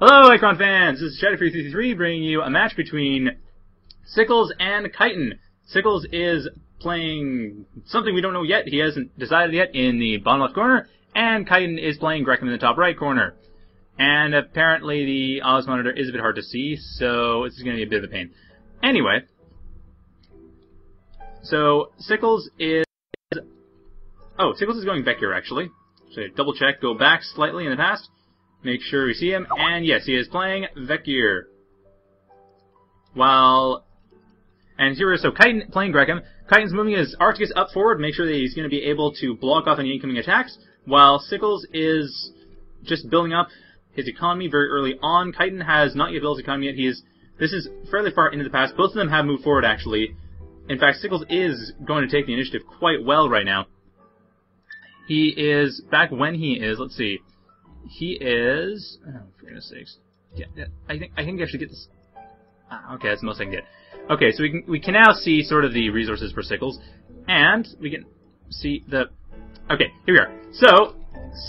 Hello, Achron fans! This is Shadow333 bringing you a match between Siccles and Kytin. Siccles is playing something we don't know yet, he hasn't decided yet, in the bottom left corner, and Kytin is playing Grekim in the top right corner. And apparently the Oz monitor is a bit hard to see, so this is going to be a bit of a pain. Anyway, so Siccles is... Oh, Siccles is going Vecgir, actually. So double check, go back slightly in the past, make sure we see him, and yes, he is playing Vecgir. While... And here is, so Kytin playing Grekim. Kytin's moving his Arcticus up forward, make sure that he's going to be able to block off any incoming attacks, while Siccles is just building up his economy very early on. Kytin has not yet built his economy yet. He is, this is fairly far into the past. Both of them have moved forward, actually. In fact, Siccles is going to take the initiative quite well right now. He is, back when he is, let's see, he is, oh, for goodness sakes. Yeah, yeah, I think, I can actually get this, ah, okay, that's the most I can get. Okay, so we can, we can now see sort of the resources for Siccles, and we can see the, okay, here we are. So,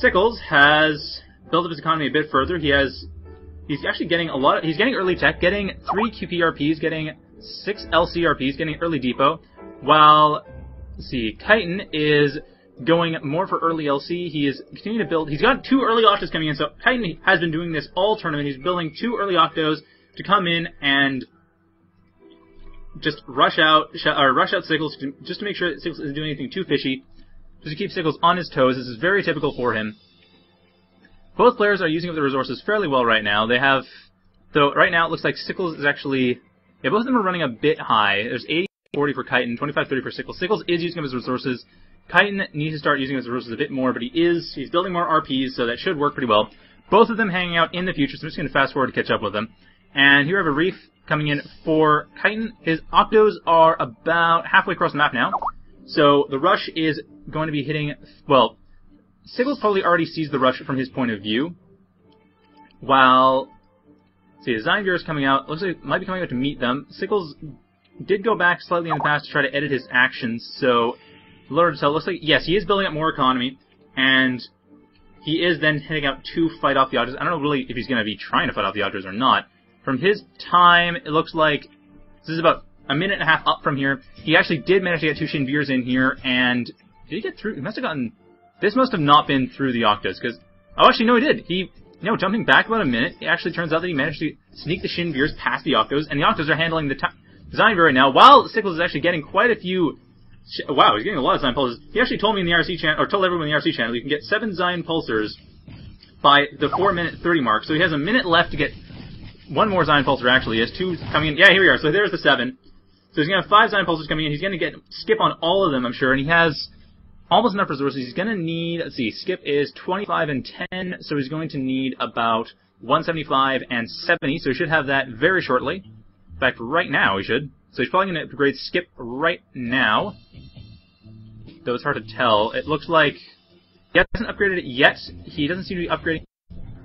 Siccles has built up his economy a bit further. He has, he's actually getting a lot of, he's getting early tech, getting three QPRPs, getting six LCRPs, getting early depot, while, see, Titan is going more for early LC. He is continuing to build, he's got two early octos coming in, so Kytin has been doing this all tournament. He's building two early octos to come in and just rush out, or rush out Siccles, just to make sure that Siccles isn't doing anything too fishy, just to keep Siccles on his toes. This is very typical for him. Both players are using up the resources fairly well right now. They have, though right now it looks like Siccles is actually, yeah, both of them are running a bit high. There's 80 40 for Kytin, 25 30 for Siccles. Siccles is using up his resources. Kytin needs to start using his resources a bit more, but he is, he's building more RPs, so that should work pretty well. Both of them hanging out in the future, so I'm just going to fast forward to catch up with them. And here we have a Reef coming in for Kytin. His Octos are about halfway across the map now. So the rush is going to be hitting, well, Siccles probably already sees the rush from his point of view. While, see, the Zion is coming out, looks like might be coming out to meet them. Siccles did go back slightly in the past to try to edit his actions, so, Lord so looks like, yes, he is building up more economy, and he is then heading out to fight off the Octos. I don't know really if he's going to be trying to fight off the Octos or not. From his time, it looks like this is about a minute and a half up from here. He actually did manage to get two Veers in here, and did he get through? He must have gotten. This must have not been through the Octos, because oh, actually no, he did. He know jumping back about a minute. It actually turns out that he managed to sneak the Shin Veers past the Octos, and the Octos are handling the Zion Veer right now. While Siccles is actually getting quite a few. Wow, he's getting a lot of Zion pulsers. He actually told me in the RC channel, or told everyone in the RC channel, you can get seven Zion pulsers by the four minute thirty mark. So he has a minute left to get one more Zion Pulsar actually. He has two coming in. Yeah, here we are. So there's the seven. So he's to have five Zion Pulsars coming in. He's going to get skip on all of them, I'm sure. And he has almost enough resources. He's going to need, let's see, skip is 25 and 10. So he's going to need about 175 and 70. So he should have that very shortly. In fact, right now he should. So he's probably going to upgrade skip right now. Though it's hard to tell. It looks like he hasn't upgraded it yet. He doesn't seem to be upgrading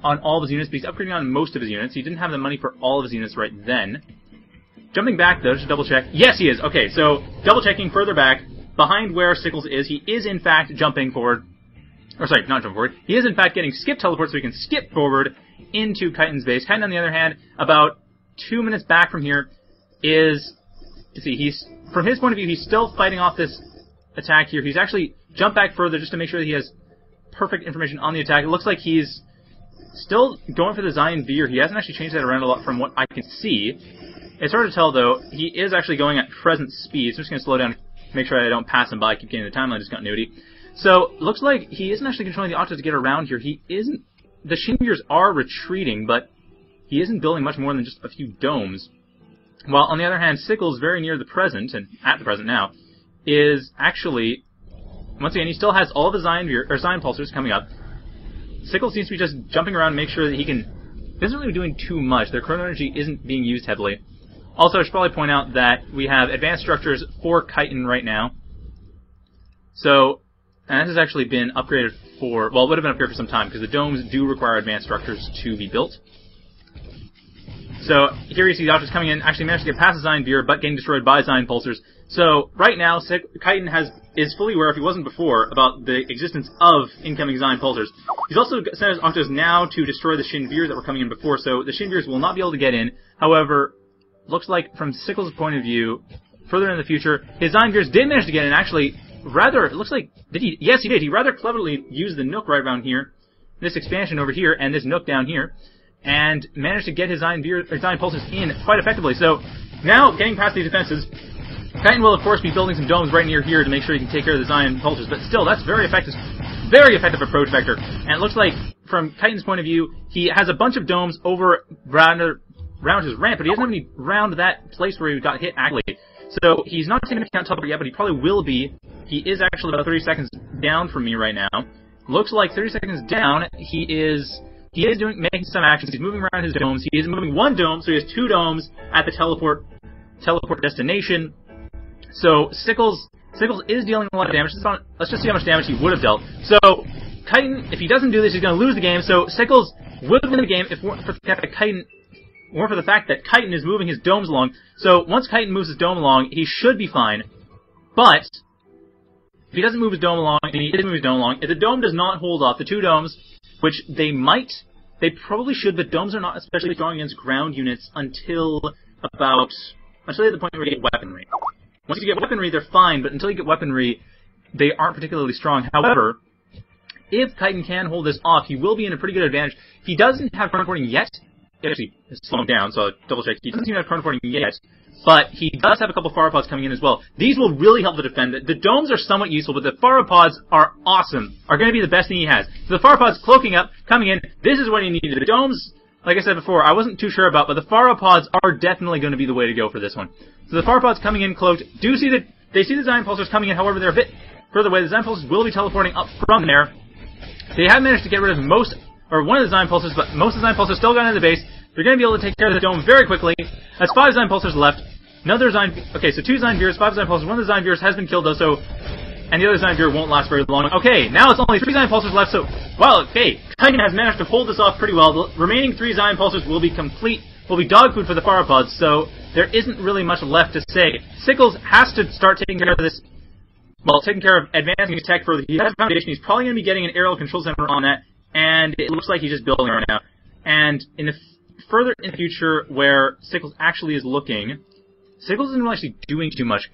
on all of his units, but he's upgrading on most of his units. He didn't have the money for all of his units right then. Jumping back, though, just to double check. Yes, he is. Okay, so double checking further back, behind where Siccles is, he is in fact jumping forward. Or sorry, not jumping forward. He is in fact getting skip teleport so he can skip forward into Kytin's base. Kytin, on the other hand, about two minutes back from here, is you see, he's from his point of view, he's still fighting off this attack here. He's actually jumped back further just to make sure that he has perfect information on the attack. It looks like he's Still going for the Zion Veer. He hasn't actually changed that around a lot from what I can see. It's hard to tell, though. He is actually going at present speed, so I'm just going to slow down make sure I don't pass him by. I keep getting the timeline discontinuity. So, looks like he isn't actually controlling the Octos to get around here. He isn't... The Shin Veers are retreating, but he isn't building much more than just a few domes. While, on the other hand, Siccles, very near the present, and at the present now, is actually... Once again, he still has all the Zion, or Zion Pulsars coming up. Siccle seems to be just jumping around to make sure that he can. Isn't really doing too much. Their chrono energy isn't being used heavily. Also, I should probably point out that we have advanced structures for Kytin right now. So, and this has actually been upgraded for, well, it would have been upgraded for some time, because the domes do require advanced structures to be built. So here you see the Optics coming in, actually managed to get past the Zion but getting destroyed by Zion Pulsars. So right now, Kytin has is fully aware, if he wasn't before, about the existence of incoming Zion Pulsars. He's also sent his Octos now to destroy the Shin Veers that were coming in before, so the Shin Veers will not be able to get in. However, looks like from Siccles' point of view, further in the future, his Zion Veers did manage to get in, actually, rather, it looks like, did he, yes he did, he rather cleverly used the Nook right around here, this expansion over here, and this Nook down here, and managed to get his Zion Pulsars in quite effectively. So, now, getting past these defenses, Kytin will, of course, be building some domes right near here to make sure he can take care of the Zion Pulses, but still, that's very effective, very effective approach vector. And it looks like, from Kytin's point of view, he has a bunch of domes over around, his ramp, but he doesn't have any around that place where he got hit actually. So he's not taking into account teleport yet, but he probably will be. He is actually about 30 seconds down from me right now. Looks like 30 seconds down, he is he is doing making some actions. He's moving around his domes. He is moving one dome, so he has two domes at the teleport teleport destination. So Siccles Siccles is dealing a lot of damage. Let's just see how much damage he would have dealt. So Kytin, if he doesn't do this, he's going to lose the game. So Siccles would win the game if for the fact that weren't for the fact that Kytin is moving his domes along. So once Kytin moves his dome along, he should be fine. But if he doesn't move his dome along, and he did move his dome along, if the dome does not hold off, the two domes, which they might, they probably should, but domes are not especially strong against ground units until about, until they the point where you get weaponry. Once you get weaponry, they're fine, but until you get weaponry, they aren't particularly strong. However, if Titan can hold this off, he will be in a pretty good advantage. He doesn't have chrono porting yet. Actually, slowing down, so I'll double check. He doesn't seem to have chrono porting yet, but he does have a couple Pharopods coming in as well. These will really help the defend. The domes are somewhat useful, but the Pharopods are awesome. Are going to be the best thing he has. So the Pharopods cloaking up, coming in. This is what he needed. The domes, like I said before, I wasn't too sure about, but the Pharopods are definitely going to be the way to go for this one. So the Pharopods coming in cloaked do see that they see the Zion Pulsars coming in. However, they're a bit further away. The Zion Pulsars will be teleporting up from there. They have managed to get rid of most, or one of the Zion Pulsars, but most of the Zion Pulsars still got into the base. They're going to be able to take care of the dome very quickly. That's five Zion Pulsars left. Another Zion, okay, so two Zion Veers, five Zion Pulsars. One of the Zion Veers has been killed though, so, and the other Zion Veer won't last very long. Okay, now it's only three Zion Pulsars left, so, well, okay, Kytin has managed to hold this off pretty well. The remaining three Zion Pulsars will be complete, will be dog food for the Pharopods, so there isn't really much left to say. Siccles has to start taking care of this well, taking care of advancing his tech further. He has foundation. He's probably going to be getting an aerial control center on that, and it looks like he's just building right now. And in the f- further in the future, where Siccles actually is looking, Siccles isn't really actually doing too much.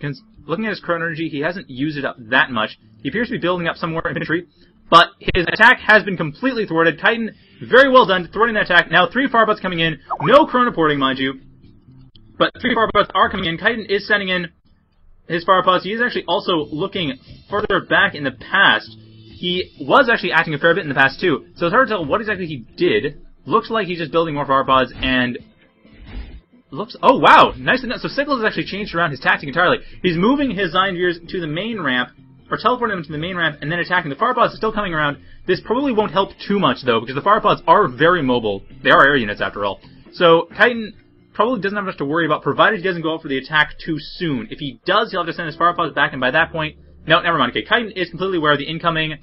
Looking at his chrono energy, he hasn't used it up that much. He appears to be building up some more infantry, but his attack has been completely thwarted. Titan, very well done, thwarting that attack. Now three Pharopods coming in, no chrono porting, mind you, but three Pharopods are coming in. Titan is sending in his Pharopods. He is actually also looking further back in the past. He was actually acting a fair bit in the past too, so it's hard to tell what exactly he did. Looks like he's just building more fire pods, and looks. Oh wow, nice enough. So Siccles has actually changed around his tactic entirely. He's moving his Zion Veers to the main ramp, or teleporting them to the main ramp, and then attacking. The Pharopods are still coming around. This probably won't help too much though, because the fire pods are very mobile. They are air units after all. So Kytin probably doesn't have much to worry about, provided he doesn't go out for the attack too soon. If he does, he'll have to send his fire pods back, and by that point, no, never mind. Okay, Kytin is completely aware of the incoming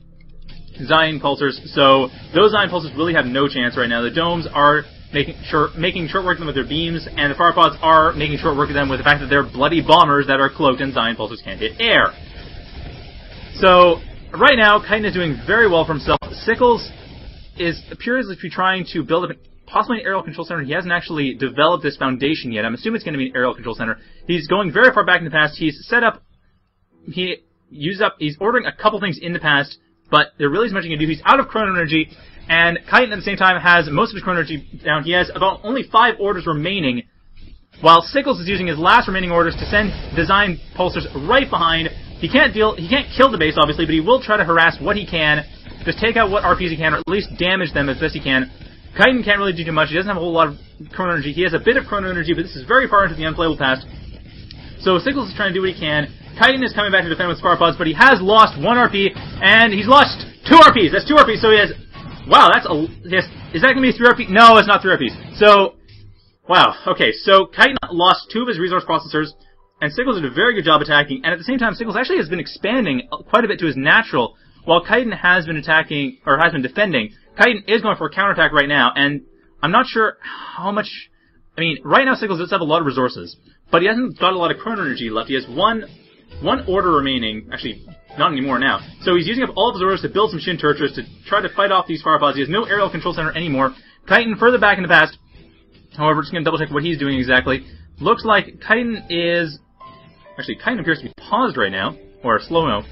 Zion pulsars, so those Zion pulsars really have no chance right now. The domes are making sure making short work of them with their beams, and the Pharopods are making short work of them with the fact that they're bloody bombers that are cloaked and Zion pulsars can't hit air. So right now, Kytin is doing very well for himself. Siccles is be trying to build up possibly an aerial control center. He hasn't actually developed this foundation yet. I'm assuming it's going to be an aerial control center. He's going very far back in the past. He's set up. He used up. He's ordering a couple things in the past, but there really isn't much he can do. He's out of chrono energy. And Kytin at the same time has most of his chrono energy down. He has about only five orders remaining, while Siccles is using his last remaining orders to send design pulsars right behind. He can't deal, he can't kill the base obviously, but he will try to harass what he can, just take out what RPs he can, or at least damage them as best he can. Kytin can't really do too much. He doesn't have a whole lot of chrono energy. He has a bit of chrono energy, but this is very far into the unplayable past. So Siccles is trying to do what he can. Kytin is coming back to defend with Pharopods, but he has lost one RP, and he's lost two RPs. That's two RPs, so he has Wow, that's a. Yes, is that going to be three RPs? No, it's not three RPs. So, wow. Okay, so Kytin lost two of his resource processors, and Siccles did a very good job attacking. And at the same time, Siccles actually has been expanding quite a bit to his natural, while Kytin has been attacking or has been defending. Kytin is going for a counterattack right now, and I'm not sure how much. I mean, right now Siccles does have a lot of resources, but he hasn't got a lot of chrono energy left. He has one one order remaining. Actually, not anymore now. So he's using up all of his orders to build some Shin Turtures to try to fight off these Firepods. He has no aerial control center anymore. Kytin further back in the past. However, just gonna double check what he's doing exactly. Looks like Kytin is actually Kytin appears to be paused right now, or slow mo.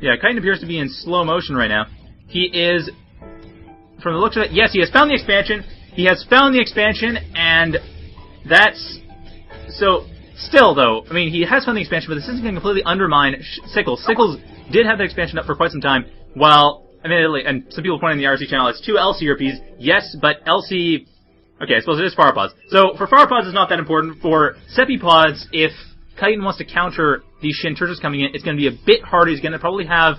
Yeah, Kytin appears to be in slow motion right now. He is, from the looks of it, yes, he has found the expansion. He has found the expansion, and that's so. Still, though, I mean, he has found the expansion, but this isn't going to completely undermine Siccles. Siccles did have the expansion up for quite some time, while, admittedly, and some people pointing in the RC channel, it's two LC RPs, yes, but LC, okay, I suppose it is Pods. So, for Pods, it's not that important. For Sepipods, if Kytin wants to counter these Shin Turtles coming in, it's going to be a bit harder. He's going to probably have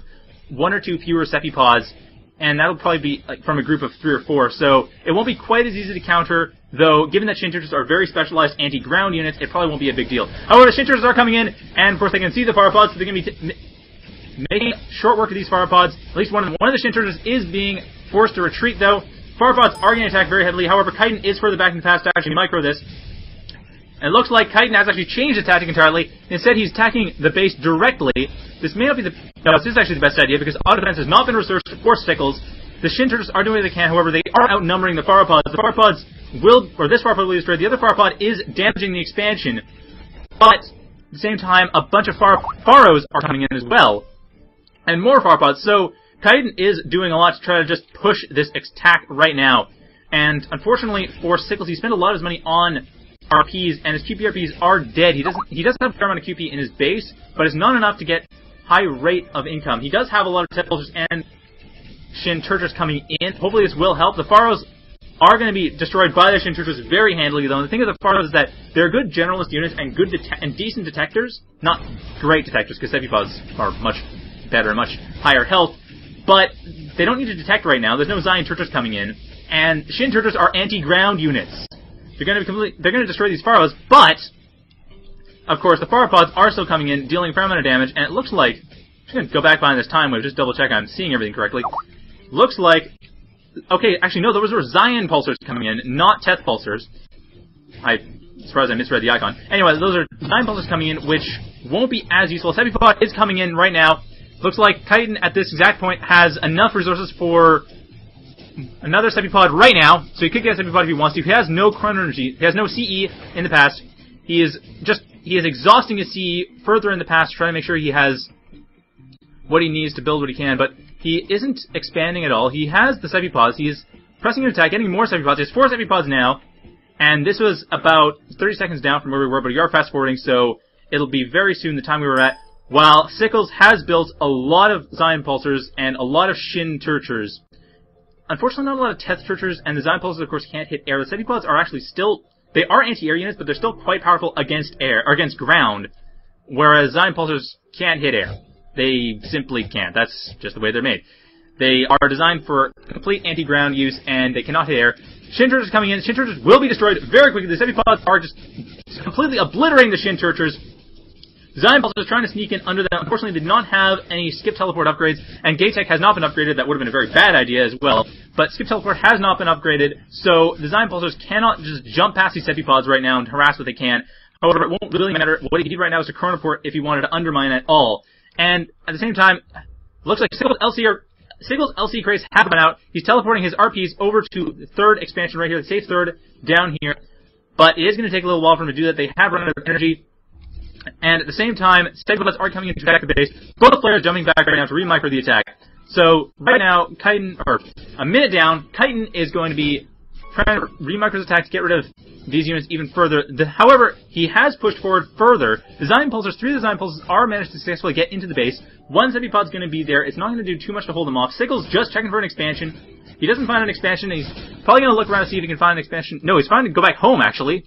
one or two fewer Sepipods, and that'll probably be like from a group of three or four. So it won't be quite as easy to counter, though given that Shin Turtles are very specialized anti-ground units, it probably won't be a big deal. However, the Shin Turtles are coming in, and of course they can see the fire pods, so they're going to be making short work of these fire pods. At least one of, one of the Shin Turtles is being forced to retreat, though. Fire pods are going to attack very heavily. However, Kytin is further back in the past to actually micro this. And it looks like Kytin has actually changed his tactic entirely. Instead, he's attacking the base directly. This may not be the... No, this is actually the best idea, because auto defense has not been researched for Siccles. The Shin Turtles are doing what they can, however, they are outnumbering the Pharopods. The Pharopods will... Or this Pharopod will be destroyed. The other Pharopod is damaging the expansion. But, at the same time, a bunch of Phar Pharos are coming in as well. And more Pharopods. So, Kytin is doing a lot to try to just push this attack right now. And unfortunately for Siccles, he spent a lot of his money on RPs, and his QP RPs are dead. He doesn't he doesn't have a fair amount of QP in his base, but it's not enough to get high rate of income. He does have a lot of temples and Shin Turtles coming in. Hopefully this will help. The Pharos are going to be destroyed by the Shin Turtles very handily, though. And the thing of the Pharos is that they're good generalist units and good and decent detectors. Not great detectors, because Sepipods are much better, much higher health. But they don't need to detect right now. There's no Zion Turtles coming in. And Shin Turtles are anti-ground units. They're going to be completely, they're going to destroy these Pharos, but of course the Pharopods are still coming in, dealing fair amount of damage, and it looks like I'm going to go back behind this time wave, just double check I'm seeing everything correctly. Looks like okay, actually no, those were Zion pulsars coming in, not Teth pulsars. I surprised I misread the icon. Anyway, those are Zion pulsars coming in, which won't be as useful. Sepipod is coming in right now. Looks like Kytin at this exact point has enough resources for another Sepipod right now, so he could get a Sepipod if he wants to. He has no chrono energy. He has no CE in the past. He is just he is exhausting his CE further in the past, trying to make sure he has what he needs to build what he can. But he isn't expanding at all. He has the Sepipods. He is pressing an attack, getting more Sepipods. He has four Sepipods now, and this was about 30 seconds down from where we were. But we are fast forwarding, so it'll be very soon the time we were at. While Siccles has built a lot of Zion Pulsars and a lot of Shin Turtures, Unfortunately, not a lot of Teth Turtures, and the Zion Pulsars, of course, can't hit air. The Sepipods are actually still, they are anti-air units, but they're still quite powerful against air, or against ground, whereas Zion Pulsars can't hit air. They simply can't. That's just the way they're made. They are designed for complete anti-ground use, and they cannot hit air. Shin Turtures coming in. Shin Turtures will be destroyed very quickly. The Sepipods are just completely obliterating the Shin Turtures. Zion Pulse is trying to sneak in under that. Unfortunately, they did not have any skip teleport upgrades, and Gate Tech has not been upgraded. That would have been a very bad idea as well. But skip teleport has not been upgraded, so the Zion Pulsars cannot just jump past these Sepipods right now and harass what they can. However, it won't really matter. What he need right now is to chronoport if he wanted to undermine at all. And at the same time, looks like Siccles LC are Siccles LC crates have been out. He's teleporting his RPs over to the third expansion right here, the safe third down here. But it is going to take a little while for him to do that. They have run out of energy. And at the same time, Segbus are coming into attack the base. Both players jumping back right now to remicro the attack. So right now, Kytin, or a minute down, Kytin is going to be trying to attack to get rid of these units even further. The, however, he has pushed forward further. Design pulsers, three design pulsers are managed to successfully get into the base. One Sepipod's going to be there. It's not going to do too much to hold him off. Siccles just checking for an expansion. He doesn't find an expansion. He's probably going to look around to see if he can find an expansion. No, he's trying to go back home, actually.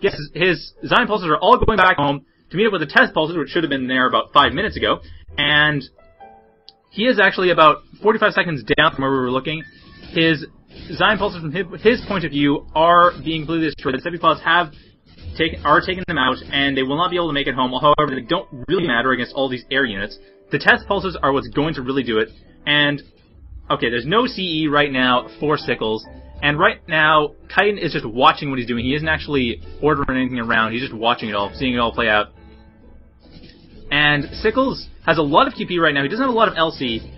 Yes, his, his Zion pulsers are all going back home to meet up with the Teth pulses, which should have been there about five minutes ago, and he is actually about 45 seconds down from where we were looking. His Zion pulses, from his, point of view, are being completely destroyed. The Sepipods have taken, are taking them out, and they will not be able to make it home. However, they don't really matter against all these air units. The Teth pulses are what's going to really do it, and okay, there's no CE right now for Siccles, And right now, Kytin is just watching what he's doing. He isn't actually ordering anything around. He's just watching it all, seeing it all play out. And Siccles has a lot of QP right now. He doesn't have a lot of LC.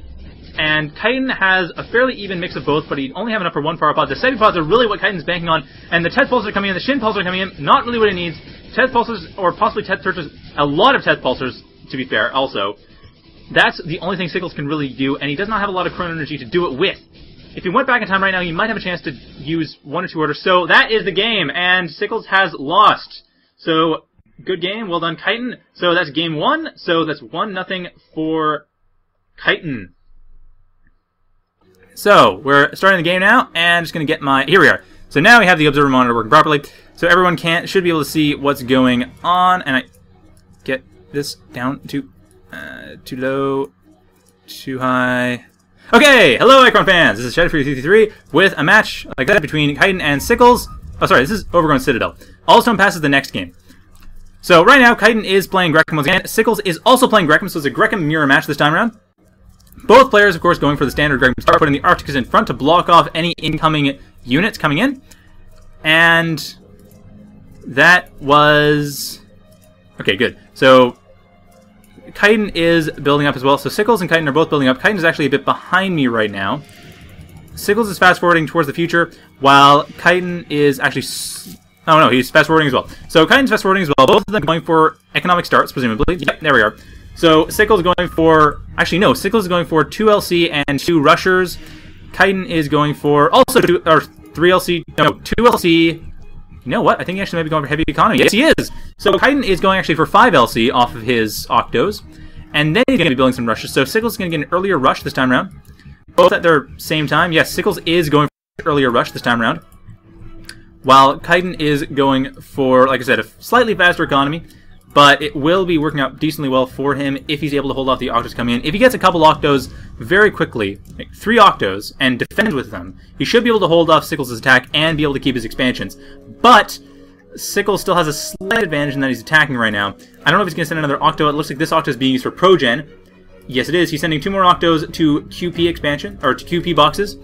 And Kytin has a fairly even mix of both, but he only have enough for one power pod. The Sepi pods are really what Kytin's banking on, and the Teth pulsers are coming in, the Shin pulsers are coming in, not really what he needs. Teth pulsers, or possibly Teth searches, a lot of Teth pulsers, to be fair, also. That's the only thing Siccles can really do, and he does not have a lot of chrono energy to do it with. If he went back in time right now, he might have a chance to use one or two orders. So that is the game, and Siccles has lost. So good game, well done, Kytin. So that's game one. So that's one nothing for Kytin. So we're starting the game now, and I'm just gonna get my here we are. So now we have the observer monitor working properly, so everyone can should be able to see what's going on, and I get this down to uh, too low, too high. Okay, hello Achron fans. This is Shadow333 with a match like that between Kytin and Siccles. Oh, sorry, this is Overgrown Citadel. Olivestone passes the next game. So right now, Kytin is playing Grekim once again. Siccles is also playing Grekim, so it's a Grekim mirror match this time around. Both players, of course, going for the standard Grekim start, putting the Arcticus in front to block off any incoming units coming in. And that was... Okay, good. So Kytin is building up as well. So Siccles and Kytin are both building up. Kytin is actually a bit behind me right now. Siccles is fast forwarding towards the future, while Kytin is actually. Oh no, he's fast forwarding as well. So Kytin's fast forwarding as well. Both of them going for economic starts, presumably. Yep, there we are. So Siccles going for. Actually, no, Siccles going for 2 LC and 2 rushers. Kytin is going for also two, or 3 LC. No, 2 LC. You know what? I think he actually might be going for heavy economy. Yes, he is! So Kytin is going actually for 5 LC off of his Octos. And then he's going to be building some rushes. So Siccles going to get an earlier rush this time around. Both at their same time. Yes, Siccles is going for earlier rush this time around. While Kytin is going for, like I said, a slightly faster economy. But it will be working out decently well for him if he's able to hold off the Octos coming in. If he gets a couple Octos very quickly, like three Octos, and defends with them, he should be able to hold off Siccles' attack and be able to keep his expansions. But Siccles still has a slight advantage in that he's attacking right now. I don't know if he's going to send another Octo. It looks like this Octo is being used for Progen. Yes, it is. He's sending two more Octos to QP expansion, or to QP boxes,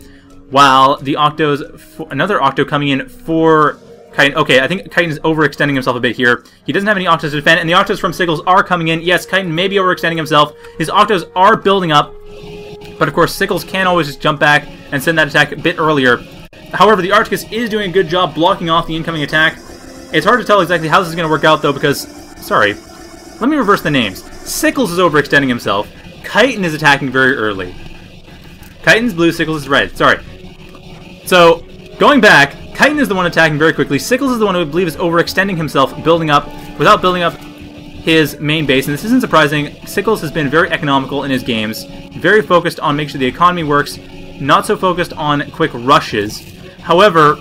while the Octos, another Octo coming in for Kytin. Okay, I think Kytin is overextending himself a bit here. He doesn't have any Octos to defend, and the Octos from Siccles are coming in. Yes, Kytin may be overextending himself. His Octos are building up, but of course Siccles can always just jump back and send that attack a bit earlier. However, the Arcticus is doing a good job blocking off the incoming attack. It's hard to tell exactly how this is going to work out, though, because... Sorry. Let me reverse the names. Siccles is overextending himself. Kytin is attacking very early. Kytin's blue, Siccles is red. Sorry. So, going back, Kytin is the one attacking very quickly. Siccles is the one who I believe is overextending himself, building up, without building up his main base. And this isn't surprising. Siccles has been very economical in his games, very focused on making sure the economy works, not so focused on quick rushes. However,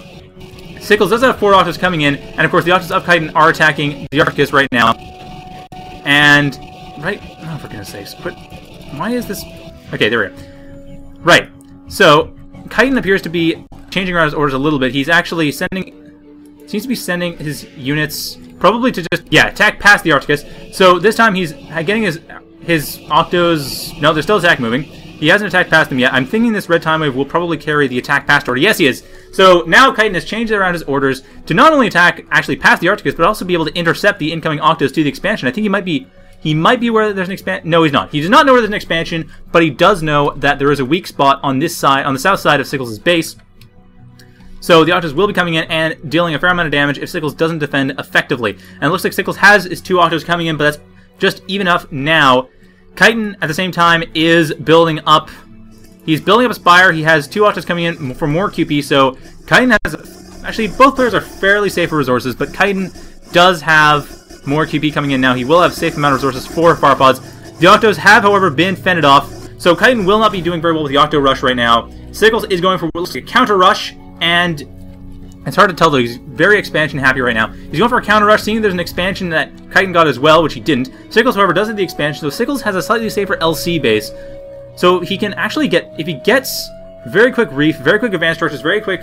Siccles does have four Octos coming in, and of course the Octos of Kytin are attacking the Arcticus right now. And, right, oh for goodness sakes, but why is this, okay, there we go. Right, so, Kytin appears to be changing around his orders a little bit. He's actually sending, seems to be sending his units probably to just, yeah, attack past the Arcticus. So this time he's getting his, his Octos, no, they're still attack moving. He hasn't attacked past them yet. I'm thinking this red time wave will probably carry the attack past order. Yes, he is. So now Kytin has changed around his orders to not only attack actually past the Arcticus, but also be able to intercept the incoming Octos to the expansion. I think he might be he might be where there's an expansion. No, he's not. He does not know where there's an expansion, but he does know that there is a weak spot on this side, on the south side of Siccles' base. So the Octos will be coming in and dealing a fair amount of damage if Siccles doesn't defend effectively. And it looks like Siccles has his two Octos coming in, but that's just even enough now. Kytin, at the same time, is building up He's building up a Spire. He has two Octos coming in for more QP, so Kytin has... Actually, both players are fairly safe for resources, but Kytin does have more QP coming in now. He will have safe amount of resources for Fire Pods. The Octos have, however, been fended off, so Kytin will not be doing very well with the Octo Rush right now. Siccles is going for a counter rush, and it's hard to tell though. He's very expansion happy right now. He's going for a counter rush, seeing there's an expansion that Kytin got as well, which he didn't. Siccles, however, does have the expansion, so Siccles has a slightly safer LC base. So he can actually get, if he gets very quick Reef, very quick Advanced Structures, very quick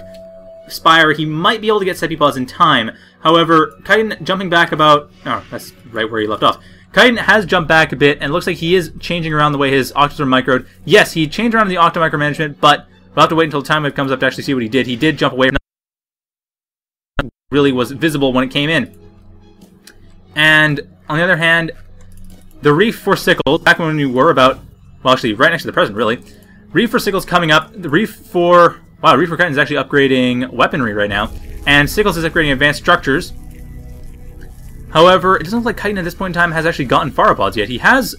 Spire, he might be able to get Sepi in time. However, Kytin jumping back about, oh, that's right where he left off. Kytin has jumped back a bit, and looks like he is changing around the way his Octos are microed. Yes, he changed around the Octo micromanagement, but We'll have to wait until time wave comes up to actually see what he did. He did jump away. Really was visible when it came in. And on the other hand, the Reef for Siccles, back when we were about, well, actually, right next to the present, really. Reef for Siccles coming up. The Reef for, wow, Reef for Kytin is actually upgrading weaponry right now. And Siccles is upgrading advanced structures. However, it doesn't look like Kytin at this point in time has actually gotten Pharopods yet. He has,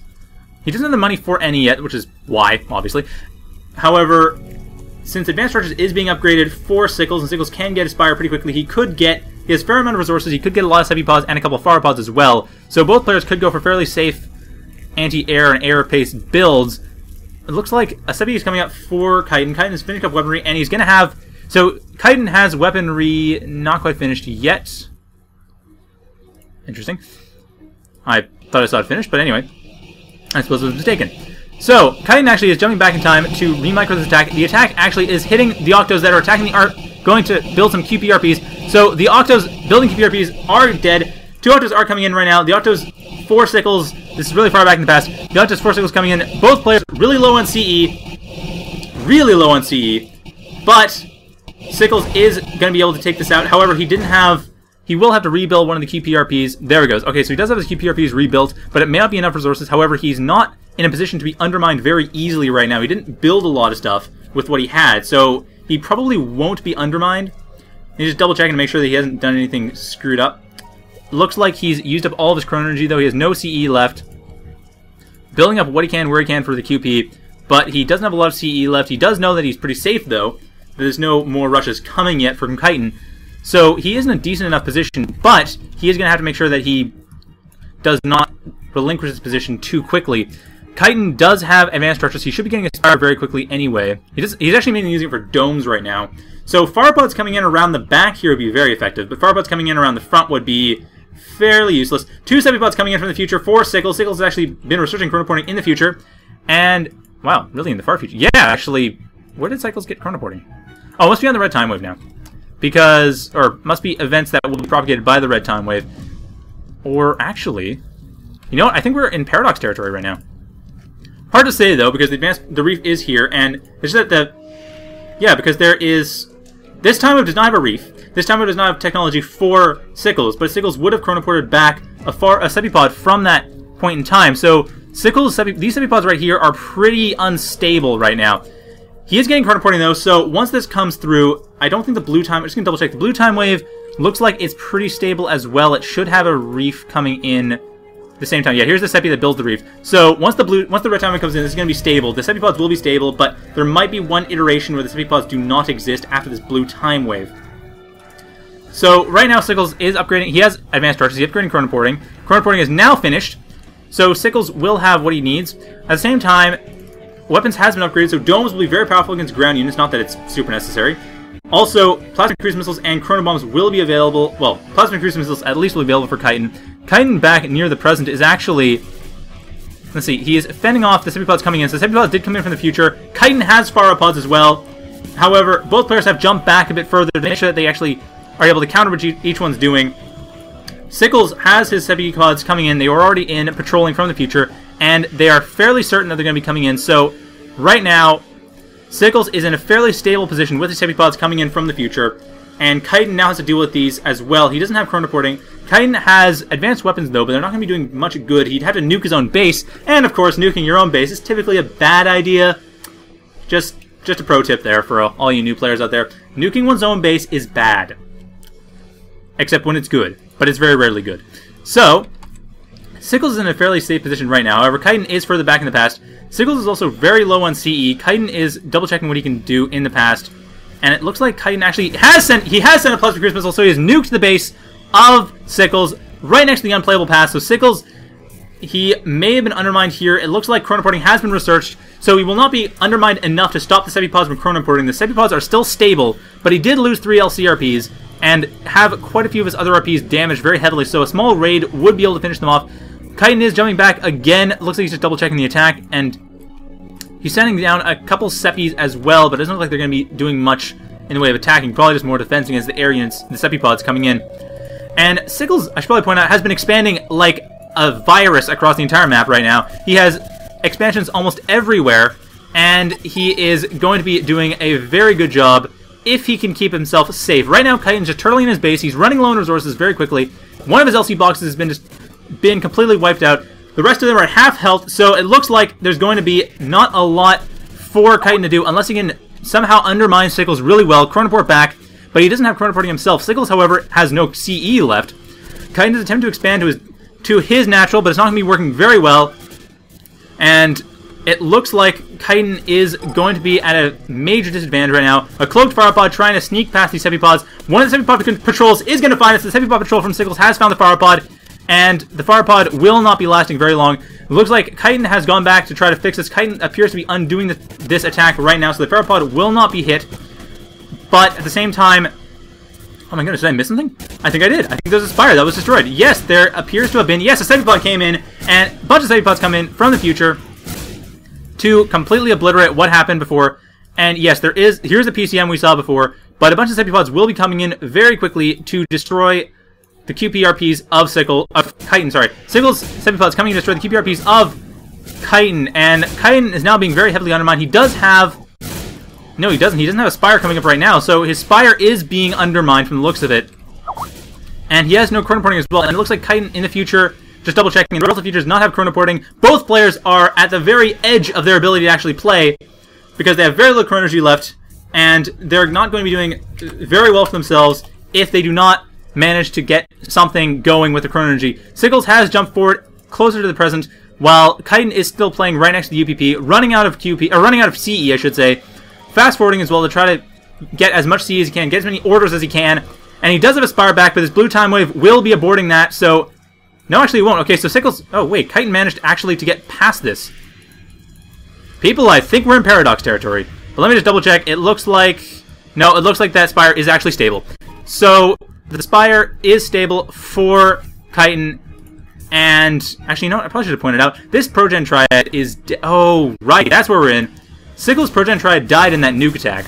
he doesn't have the money for any yet, which is why, obviously. However, since advanced structures is being upgraded for Siccles, and Siccles can get Aspire pretty quickly, he could get he has fair amount of resources. He could get a lot of Sepipods and a couple of Pharopods as well. So both players could go for fairly safe anti-air and air-pace builds. It looks like a Sepi is coming up for. Kytin has finished up weaponry, and he's going to have... So Kytin has weaponry not quite finished yet. Interesting. I thought I saw it finished, but anyway. I suppose it was mistaken. So, Kytin actually is jumping back in time to remicro this attack. The attack actually is hitting the Octos that are attacking the art, going to build some QPRPs. So, the Octos building QPRPs are dead. Two Octos are coming in right now. The Octos, four Siccles. This is really far back in the past. The Octos, four Siccles coming in. Both players really low on CE. Really low on CE. But, Siccles is going to be able to take this out. However, he didn't have he will have to rebuild one of the QPRPs. There he goes. Okay, so he does have his QPRPs rebuilt, but it may not be enough resources. However, he's not in a position to be undermined very easily right now. He didn't build a lot of stuff with what he had, so he probably won't be undermined. He's just double checking to make sure that he hasn't done anything screwed up. Looks like he's used up all of his chrono energy, though. He has no CE left. Building up what he can, where he can for the QP, but he doesn't have a lot of CE left. He does know that he's pretty safe, though. There's no more rushes coming yet from Kytin. So he is in a decent enough position, but he is going to have to make sure that he does not relinquish his position too quickly. Kytin does have advanced structures. He should be getting Aspire very quickly anyway. He does, he's actually mainly using it for domes right now. So Pharopods coming in around the back here would be very effective, but Pharopods coming in around the front would be fairly useless. Two Sepipods coming in from the future, four Siccles. Siccles has actually been researching chronoporting in the future. And, wow, really in the far future. Yeah, actually, where did Siccles get chronoporting? Oh, must be on the red time wave now because or must be events that will be propagated by the red time wave. Or actually, you know what? I think we're in paradox territory right now. Hard to say though, because the advanced the reef is here, and it's just that the yeah, because there is this time wave does not have a reef. This time wave does not have technology for Siccles, but Siccles would have chronoported back a far a sepipod from that point in time. So Siccles, these sepipods right here are pretty unstable right now. He is getting chronoporting though, so once this comes through, I don't think the blue time, I'm just gonna double check, the blue time wave looks like it's pretty stable as well. It should have a reef coming in the same time. Yeah, here's the Sepi that builds the reef. So once the blue, once the red time comes in, this is gonna be stable. The Sepipods will be stable, but there might be one iteration where the Sepipods do not exist after this blue time wave. So right now Siccles is upgrading, he has advanced structures, he's upgrading chronoporting. Chronoporting is now finished, so Siccles will have what he needs. At the same time, Weapons has been upgraded, so domes will be very powerful against ground units, not that it's super necessary. Also, plasma cruise missiles and chrono bombs will be available. Well, plasma cruise missiles at least will be available for Kytin. Kytin back near the present is actually... Let's see, he is fending off the Sepipods coming in. So Sepipods did come in from the future. Kytin has Pharopods as well. However, both players have jumped back a bit further to make sure that they actually are able to counter what each one's doing. Siccles has his Sepipods coming in. They were already in patrolling from the future, and they are fairly certain that they're going to be coming in. So right now, Siccles is in a fairly stable position with the Sepipods coming in from the future, and Kytin now has to deal with these as well. He doesn't have chronoporting. Kytin has advanced weapons though, but they're not going to be doing much good. He'd have to nuke his own base, and of course, nuking your own base is typically a bad idea. Just, just a pro tip there for all you new players out there. Nuking one's own base is bad. Except when it's good, but it's very rarely good. So, Siccles is in a fairly safe position right now. However, Kytin is further back in the past. Siccles is also very low on CE. Kytin is double checking what he can do in the past. And it looks like Kytin actually has sent he has sent a plus cruise missile, so he has nuked the base of Siccles right next to the unplayable pass. So Siccles he may have been undermined here. It looks like chronoporting has been researched, so he will not be undermined enough to stop the Sepipods from chronoporting. The Sepipods are still stable, but he did lose three LCRPs and have quite a few of his other RPs damaged very heavily, so a small raid would be able to finish them off. Kytin is jumping back again. Looks like he's just double checking the attack, and he's sending down a couple Seppies as well, but it doesn't look like they're going to be doing much in the way of attacking. Probably just more defense against the Aryans, the Seppipods coming in. And Siccles, I should probably point out, has been expanding like a virus across the entire map right now. He has expansions almost everywhere, and he is going to be doing a very good job if he can keep himself safe. Right now, Kytin's just turtling in his base. He's running low on resources very quickly. One of his LC boxes has been just been completely wiped out. The rest of them are at half health, so it looks like there's going to be not a lot for Kytin to do unless he can somehow undermine Siccles really well. Chronoport back, but he doesn't have Chronoporting himself. Siccles, however, has no CE left. Kytin's attempt to expand to his to his natural, but it's not going to be working very well. And it looks like Kytin is going to be at a major disadvantage right now. A cloaked Firepod trying to sneak past these Sepipods. One of the Sepipod patrols is going to find us. The Sepipod patrol from Siccles has found the Firepod, and the Firepod will not be lasting very long. It looks like Kytin has gone back to try to fix this. Kytin appears to be undoing the, this attack right now, so the Firepod will not be hit. But at the same time, Oh my goodness, did I miss something? I think I did. I think there's a spire that was destroyed. Yes, there appears to have been. Yes, a Sepipod came in, and a bunch of Sepipods come in from the future to completely obliterate what happened before. And yes, there is. Here's the PCM we saw before, but a bunch of Sepipods will be coming in very quickly to destroy the QPRPs of Siccle of Kytin. Sorry, Siccle's Sepipods coming to destroy the QPRPs of Kytin, and Kytin is now being very heavily undermined. He does have no, he doesn't. He doesn't have a Spire coming up right now, so his Spire is being undermined from the looks of it. And he has no Chronoporting as well, and it looks like Kytin in the future, just double checking, the relative future does not have Chronoporting. Both players are at the very edge of their ability to actually play, because they have very little Energy left, and they're not going to be doing very well for themselves if they do not manage to get something going with the Chrono Energy. Siccles has jumped forward closer to the present, while Kytin is still playing right next to the UPP, running out of QP, or running out of CE, I should say, fast forwarding as well to try to get as much CE as he can, get as many orders as he can. And he does have a Spire back, but his blue time wave will be aborting that, so... No, actually he won't. Okay, so Siccles... Oh, wait, Kytin managed actually to get past this. People, I think we're in Paradox territory. But let me just double check. It looks like... No, it looks like that Spire is actually stable. So, the Spire is stable for Kytin. And, actually, no. I probably should have pointed out. This Progen Triad is... Oh, right, that's where we're in. Siccles Progen Triad died in that nuke attack.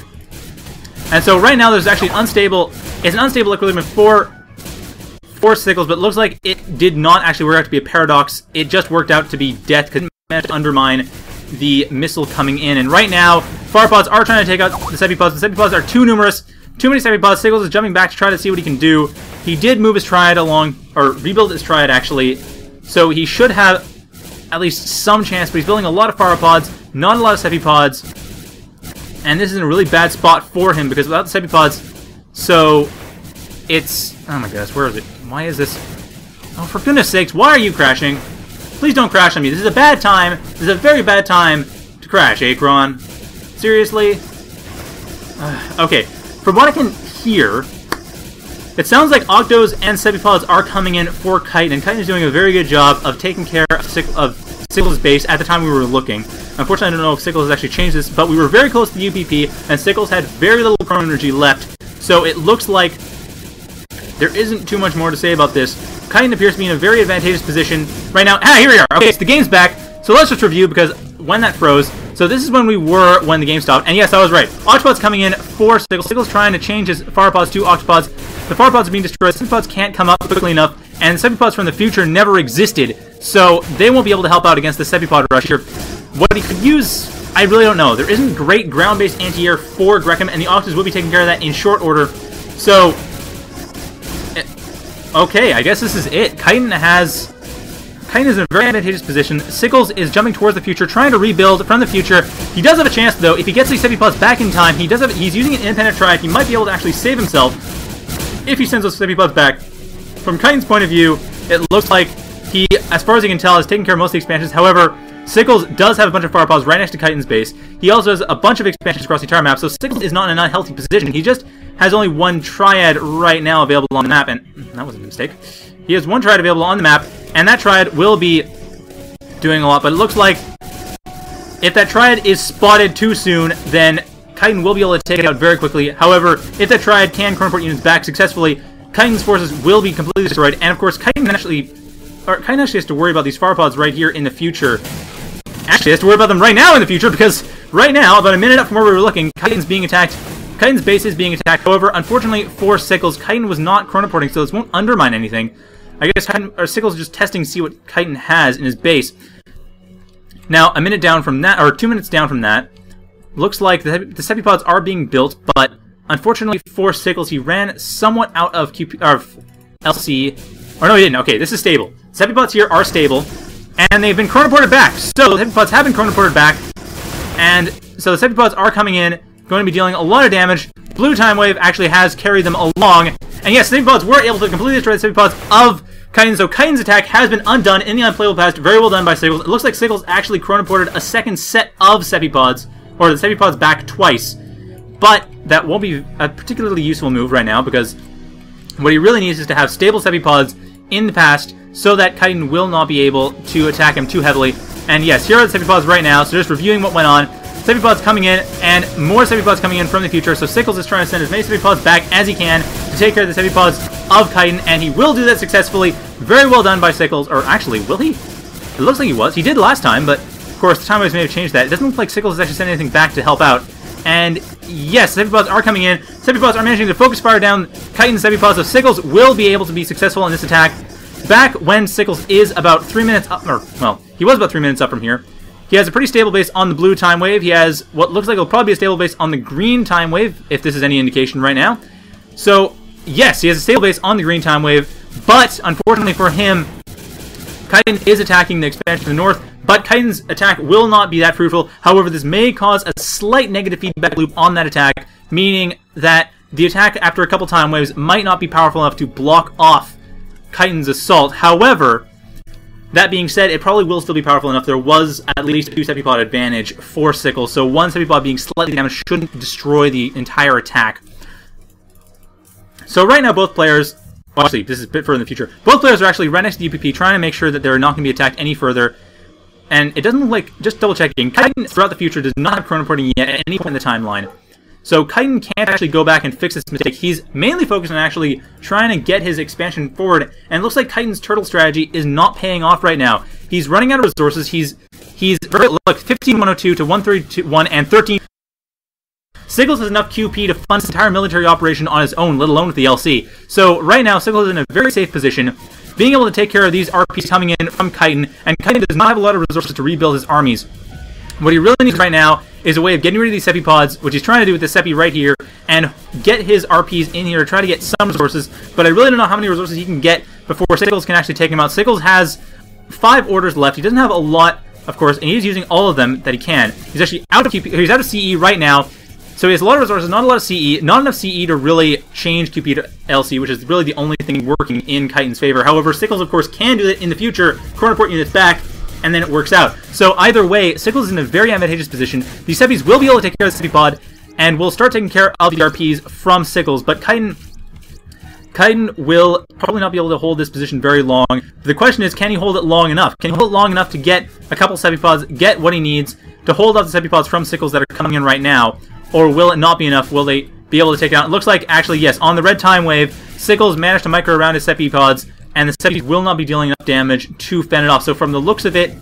And so right now there's actually unstable, it's an unstable equilibrium for, for Siccles, but looks like it did not actually work out to be a paradox. It just worked out to be death because it managed to undermine the missile coming in. And right now, Firepods are trying to take out the Sepipods. The Sepipods are too numerous. Too many Sepipods. Siccles is jumping back to try to see what he can do. He did move his Triad along, or rebuild his Triad actually, so he should have at least some chance, but he's building a lot of fire pods, not a lot of Sepipods, and this is a really bad spot for him because without the Sepipods, so it's... Oh my gosh, where is it? Why is this... Oh, for goodness sakes, why are you crashing? Please don't crash on me. This is a bad time. This is a very bad time to crash, Achron. Seriously? Uh, okay, from what I can hear, it sounds like Octos and Sepipods are coming in for Kytin, and Kytin is doing a very good job of taking care of, of Siccles' base at the time we were looking. Unfortunately, I don't know if Siccles has actually changed this, but we were very close to the UPP, and Siccles had very little chrono energy left, so it looks like there isn't too much more to say about this. Kytin appears to be in a very advantageous position right now. Ah, here we are! Okay, so the game's back, so let's just review, because when that froze, so this is when we were when the game stopped, and yes, I was right. Octopod's coming in for Siccles. Siccles trying to change his Firepods to Octopods. The Firepods are being destroyed, Sepipods can't come up quickly enough, and Sepipods from the future never existed, so they won't be able to help out against the Sepipod rush here. What he could use, I really don't know. There isn't great ground-based anti-air for Grekim, and the Octos will be taking care of that in short order. So, eh, okay, I guess this is it. Kytin has Kytin is in a very advantageous position. Siccles is jumping towards the future, trying to rebuild from the future. He does have a chance, though. If he gets these 70 plus back in time, he does have. He's using an independent triad. He might be able to actually save himself if he sends those 70 plus back. From Kytin's point of view, it looks like he, as far as you can tell, has taken care of most of the expansions. However, Siccles does have a bunch of firepods right next to Kytin's base. He also has a bunch of expansions across the entire map, so Siccles is not in an unhealthy position. He just has only one triad right now available on the map, and that was a mistake. He has one triad available on the map, and that triad will be doing a lot, but it looks like if that triad is spotted too soon, then Kytin will be able to take it out very quickly. However, if that triad can chronoport units back successfully, Kytin's forces will be completely destroyed, and of course, Kytin actually, or actually has to worry about these Firepods right here in the future. Actually, has to worry about them right now in the future, because right now, about a minute up from where we were looking, Kytin's being attacked. Kytin's base is being attacked. However, unfortunately for Siccles, Kytin was not chronoporting, so this won't undermine anything. I guess Kytin, or Siccles is just testing to see what Kytin has in his base. Now, a minute down from that, or two minutes down from that, looks like the, the Sepipods are being built, but unfortunately for Siccles, he ran somewhat out of QP, LC. Or no, he didn't. Okay, this is stable. Sepipods here are stable, and they've been chronoported back. So the Sepipods have been chronoported back, and so the Sepipods are coming in, going to be dealing a lot of damage. Blue Time Wave actually has carried them along, and yes, the Sepipods were able to completely destroy the Sepipods of Kytin. So Kytin's attack has been undone in the unplayable past. Very well done by Siccles. It looks like Siccles actually chronoported a second set of Sepipods, or the Sepipods back twice. But that won't be a particularly useful move right now because what he really needs is to have stable Sepipods in the past so that Kytin will not be able to attack him too heavily. And yes, here are the Sepipods right now, so just reviewing what went on. Sepipods coming in, and more Sepipods coming in from the future, so Siccles is trying to send as many Sepipods back as he can to take care of the Sepipods of Kytin, and he will do that successfully. Very well done by Siccles, or actually, will he? It looks like he was. He did last time, but of course, the time waves may have changed that. It doesn't look like Siccles is actually sent anything back to help out. And yes, Sepipods are coming in. Sepipods are managing to focus fire down Kytin's Sepipods, so Siccles will be able to be successful in this attack. Back when Siccles is about three minutes up, or, well, he was about three minutes up from here. He has a pretty stable base on the blue time wave. He has what looks like it'll probably be a stable base on the green time wave, if this is any indication right now. So, yes, he has a stable base on the green time wave, but unfortunately for him, Kytin is attacking the expansion to the north, but Kytin's attack will not be that fruitful. However, this may cause a slight negative feedback loop on that attack, meaning that the attack after a couple time waves might not be powerful enough to block off Kytin's assault. However, that being said, it probably will still be powerful enough. There was at least a two Sepipod advantage for Siccle, so one Sepipod being slightly damaged shouldn't destroy the entire attack. So right now, both players... Well, actually, this is a bit further in the future. Both players are actually right next to UPP, trying to make sure that they're not going to be attacked any further. And it doesn't look like... Just double checking. Kytin, throughout the future, does not have chronoporting yet at any point in the timeline. So Kytin can't actually go back and fix this mistake. He's mainly focused on actually trying to get his expansion forward, and it looks like Kytin's turtle strategy is not paying off right now. He's running out of resources. He's he's look 15102 to 131 and 13. Siccles has enough QP to fund his entire military operation on his own, let alone with the LC. So right now, Siccles is in a very safe position, being able to take care of these RPs coming in from Kytin, and Kytin does not have a lot of resources to rebuild his armies. What he really needs right now is a way of getting rid of these Sepi pods, which he's trying to do with the Sepi right here, and get his RPs in here try to get some resources, but I really don't know how many resources he can get before Siccles can actually take him out. Siccles has five orders left. He doesn't have a lot, of course, and he's using all of them that he can. He's actually out of QP, he's out of CE right now, so he has a lot of resources, not a lot of CE, not enough CE to really change QP to LC, which is really the only thing working in Kytin's favor. However, Siccles, of course, can do it in the future, Chronoport units back, and then it works out. So either way, Siccles is in a very advantageous position. The Seppies will be able to take care of the Sepipod, and will start taking care of the RPs from Siccles, but Kytin... Kytin will probably not be able to hold this position very long. The question is, can he hold it long enough? Can he hold it long enough to get a couple Sepipods, get what he needs to hold off the Sepipods from Siccles that are coming in right now? Or will it not be enough? Will they be able to take it out? It looks like, actually, yes, on the red time wave, Siccles managed to micro around his Sepipods, and the Seppies will not be dealing enough damage to fend it off. So from the looks of it,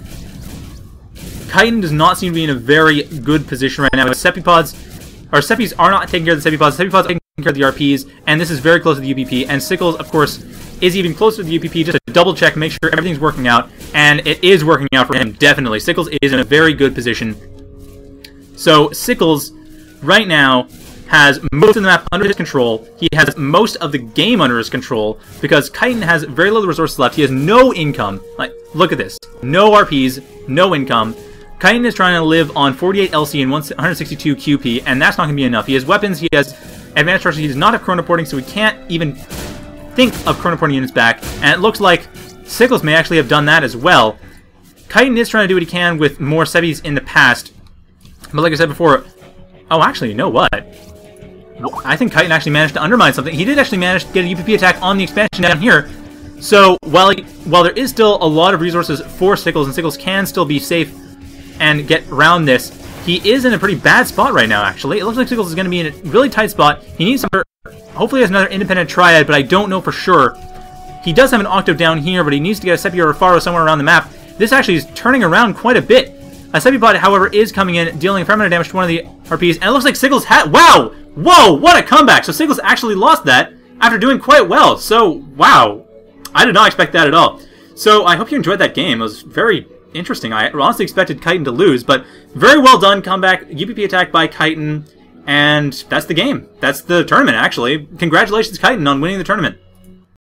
Kytin does not seem to be in a very good position right now. Sepipods, or Seppies are not taking care of the Sepipods. Sepipods are taking care of the RPs, and this is very close to the UPP. And Siccles, of course, is even closer to the UPP just to double check, make sure everything's working out. And it is working out for him, definitely. Siccles is in a very good position. So Siccles, right now, has most of the map under his control. He has most of the game under his control because Kytin has very little resources left. He has no income. Like, look at this. No RPs, no income. Kytin is trying to live on 48 LC and 162 QP, and that's not going to be enough. He has weapons, he has advanced structure, he does not have chronoporting, so we can't even think of chronoporting units back. And it looks like Siccles may actually have done that as well. Kytin is trying to do what he can with more Sebis in the past. But like I said before, oh, actually, you know what? I think Kytin actually managed to undermine something. He did actually manage to get a UPP attack on the expansion down here. So while he, while there is still a lot of resources for Siccles, and Siccles can still be safe and get around this, he is in a pretty bad spot right now, actually. It looks like Siccles is going to be in a really tight spot. He needs some... Hopefully he has another independent triad, but I don't know for sure. He does have an Octo down here, but he needs to get a Sepia or Pharo somewhere around the map. This actually is turning around quite a bit. A Sepibot, however, is coming in, dealing a fair amount of damage to one of the RPs, and it looks like Siccles had- Wow! Whoa! What a comeback! So Siccles actually lost that after doing quite well. So, wow. I did not expect that at all. So, I hope you enjoyed that game. It was very interesting. I honestly expected Kytin to lose, but very well done comeback. UPP attack by Kytin, and that's the game. That's the tournament, actually. Congratulations, Kytin, on winning the tournament.